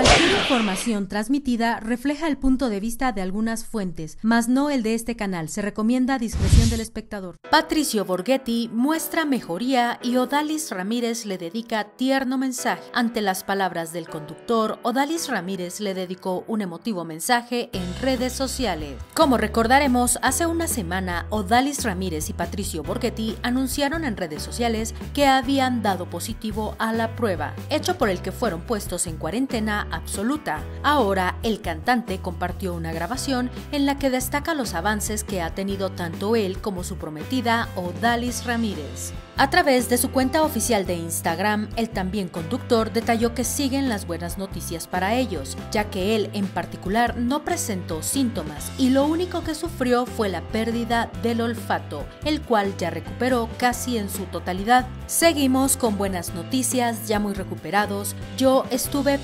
información transmitida refleja el punto de vista de algunas fuentes, mas no el de este canal. Se recomienda discreción del espectador. Patricio Borghetti muestra mejoría y Odalis Ramírez le dedica tierno mensaje. Ante las palabras del conductor, Odalis Ramírez le dedicó un emotivo mensaje en redes sociales. Como recordaremos, hace una semana Odalis Ramírez y Patricio Borghetti anunciaron en redes sociales que habían dado positivo a la prueba, hecho por el que fueron puestos en cuarentena absoluta. Ahora, el cantante compartió una grabación en la que destaca los avances que ha tenido tanto él como su prometida Odalis Ramírez. A través de su cuenta oficial de Instagram, el también conductor detalló que siguen las buenas noticias para ellos, ya que él en particular no presentó síntomas y lo único que sufrió fue la pérdida del olfato, el cual ya recuperó casi en su totalidad. Seguimos con buenas noticias, ya muy recuperados. Yo estuve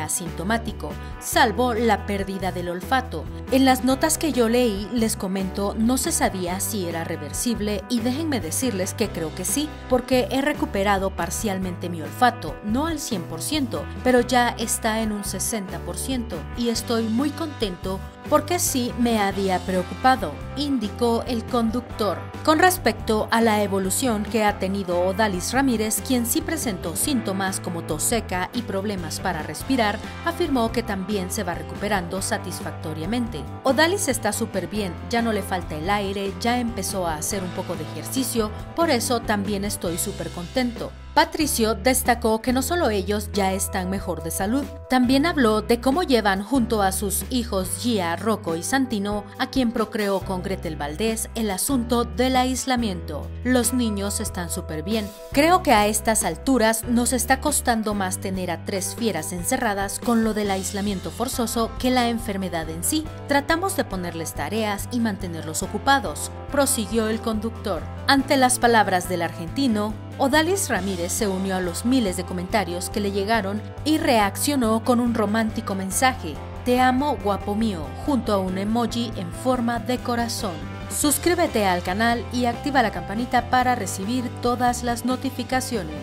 asintomático, salvo la pérdida del olfato. En las notas que yo leí les comento no se sabía si era reversible y déjenme decirles que creo que sí, porque he recuperado parcialmente mi olfato, no al 100%, pero ya está en un 60% y estoy muy contento porque sí me había preocupado, indicó el conductor. Con respecto a la evolución que ha tenido Odalis Ramírez, quien sí presentó síntomas como tos seca y problemas para respirar, afirmó que también se va recuperando satisfactoriamente. Odalis está súper bien, ya no le falta el aire, ya empezó a hacer un poco de ejercicio, por eso también estoy súper contento. Patricio destacó que no solo ellos ya están mejor de salud, también habló de cómo llevan junto a sus hijos Gia, Rocco y Santino, a quien procreó con Gretel Valdés, el asunto del aislamiento. Los niños están súper bien. Creo que a estas alturas nos está costando más tener a tres fieras encerradas con lo del aislamiento forzoso que la enfermedad en sí. Tratamos de ponerles tareas y mantenerlos ocupados, prosiguió el conductor. Ante las palabras del argentino, Odalis Ramírez se unió a los miles de comentarios que le llegaron y reaccionó con un romántico mensaje, Te amo guapo mío, junto a un emoji en forma de corazón. Suscríbete al canal y activa la campanita para recibir todas las notificaciones.